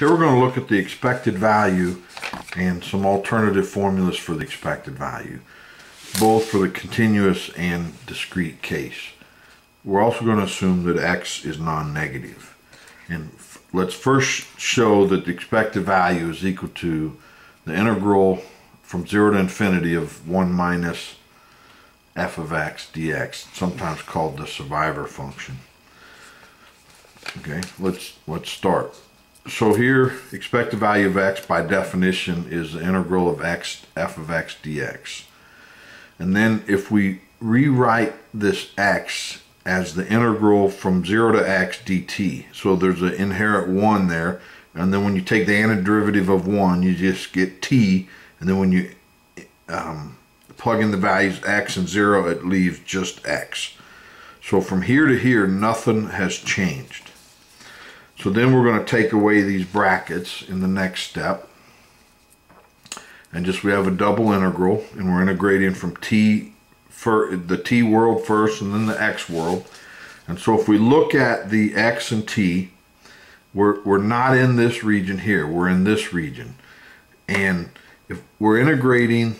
Here we're going to look at the expected value and some alternative formulas for the expected value, both for the continuous and discrete case. We're also going to assume that x is non-negative. And let's first show that the expected value is equal to the integral from 0 to infinity of 1 minus f of x dx, sometimes called the survivor function. Okay, let's let's start. So here, expected value of x by definition is the integral of x f of x dx. And then if we rewrite this x as the integral from 0 to x dt, so there's an inherent 1 there, and then when you take the antiderivative of 1, you just get t, and then when you um, plug in the values x and 0, it leaves just x. So from here to here, nothing has changed. So then we're going to take away these brackets in the next step. And just we have a double integral, and we're integrating from t for the t world first and then the x world. And so if we look at the x and t, we're, we're not in this region here, we're in this region. And if we're integrating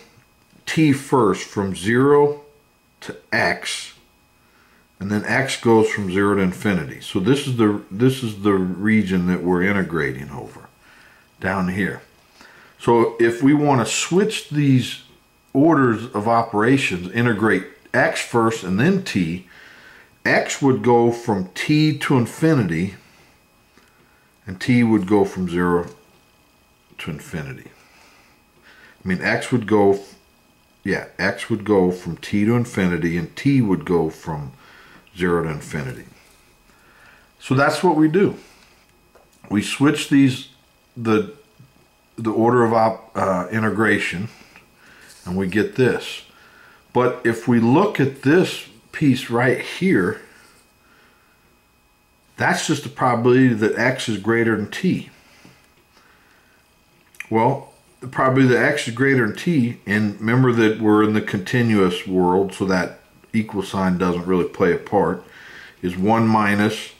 t first from 0 to x, and then x goes from 0 to infinity. So this is the this is the region that we're integrating over down here. So if we want to switch these orders of operations, integrate x first and then t, x would go from t to infinity and t would go from 0 to infinity. I mean x would go yeah, x would go from t to infinity and t would go from 0 to infinity. So that's what we do. We switch these, the, the order of op, uh, integration, and we get this. But if we look at this piece right here, that's just the probability that x is greater than t. Well, the probability that x is greater than t, and remember that we're in the continuous world, so that equal sign doesn't really play a part, is 1 minus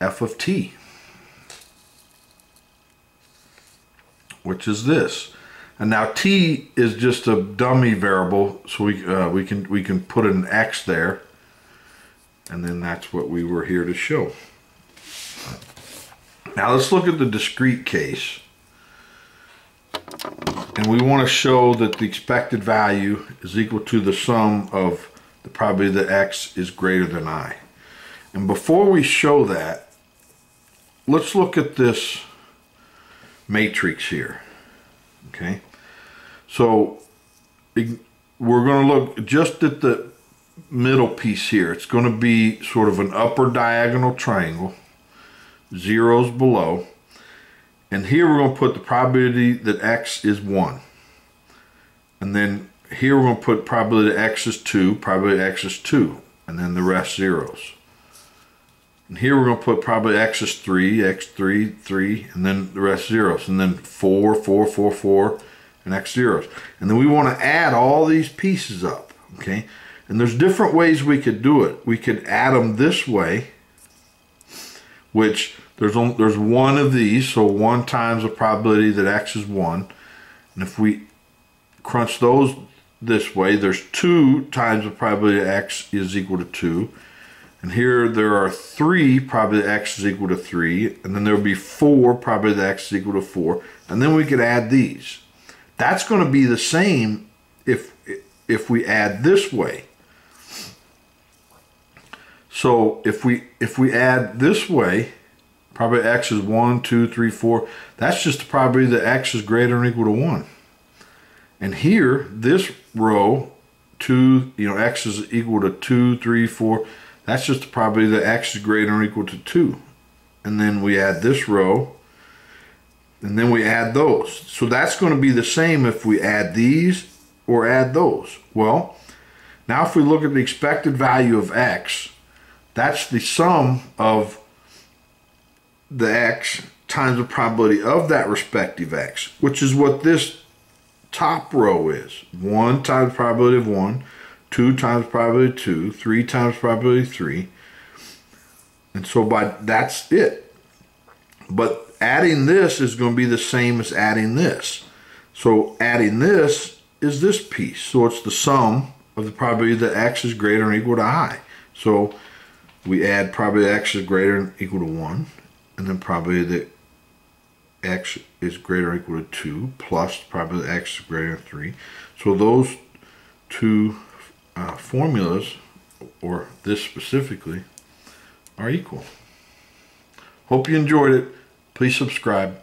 f of t, which is this. And now t is just a dummy variable, so we, uh, we, can, we can put an x there, and then that's what we were here to show. Now let's look at the discrete case. And we want to show that the expected value is equal to the sum of the probability that x is greater than i. And before we show that, let's look at this matrix here. Okay, so we're going to look just at the middle piece here. It's going to be sort of an upper diagonal triangle, zeros below. And here we're going to put the probability that x is 1. And then here we're going to put probability x is 2, probability x is 2, and then the rest zeros. And here we're going to put probably x is 3, x3, 3, and then the rest zeros. And then 4, 4, 4, 4, and x zeros. And then we want to add all these pieces up, okay? And there's different ways we could do it. We could add them this way, which there's, only, there's one of these, so 1 times the probability that x is 1. And if we crunch those this way. There's 2 times the probability x is equal to 2. And here there are 3 probability x is equal to 3. And then there will be 4 probability x is equal to 4. And then we could add these. That's going to be the same if, if we add this way. So if we if we add this way, probability x is 1, 2, 3, 4. That's just the probability that x is greater than or equal to 1. And here, this row, 2, you know, x is equal to 2, 3, 4. That's just the probability that x is greater or equal to 2. And then we add this row, and then we add those. So that's going to be the same if we add these or add those. Well, now if we look at the expected value of x, that's the sum of the x times the probability of that respective x, which is what this top row is 1 times probability of 1, 2 times probability of 2, 3 times probability of 3. And so by that's it. But adding this is going to be the same as adding this. So adding this is this piece. So it's the sum of the probability that x is greater than or equal to i. So we add probability x is greater than or equal to 1, and then probability that x is greater or equal to 2, plus probability x is greater than 3. So those two uh, formulas, or this specifically, are equal. Hope you enjoyed it. Please subscribe.